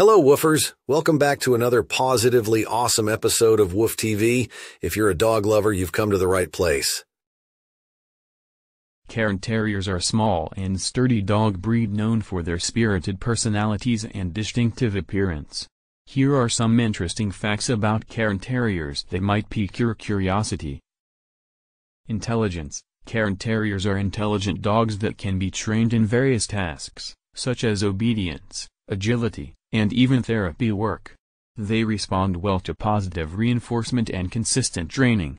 Hello, woofers. Welcome back to another positively awesome episode of Woof TV. If you're a dog lover, you've come to the right place. Cairn Terriers are a small and sturdy dog breed known for their spirited personalities and distinctive appearance. Here are some interesting facts about Cairn Terriers that might pique your curiosity. Intelligence Cairn Terriers are intelligent dogs that can be trained in various tasks, such as obedience, agility, and even therapy work. They respond well to positive reinforcement and consistent training.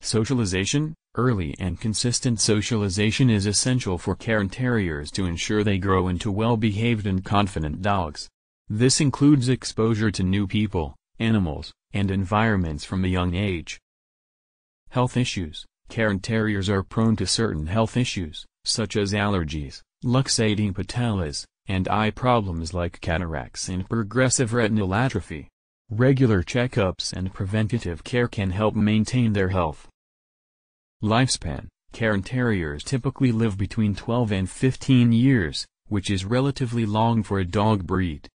Socialization Early and consistent socialization is essential for Cairn Terriers to ensure they grow into well-behaved and confident dogs. This includes exposure to new people, animals, and environments from a young age. Health issues Cairn Terriers are prone to certain health issues, such as allergies, luxating patellas, and eye problems like cataracts and progressive retinal atrophy. Regular checkups and preventative care can help maintain their health. Lifespan Cairn Terriers typically live between 12 and 15 years, which is relatively long for a dog breed.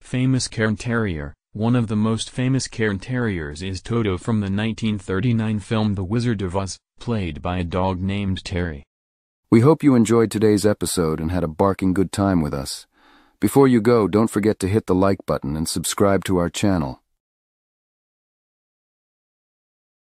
Famous Cairn Terrier One of the most famous Cairn Terriers is Toto from the 1939 film The Wizard of Oz, played by a dog named Terry. We hope you enjoyed today's episode and had a barking good time with us. Before you go, don't forget to hit the like button and subscribe to our channel.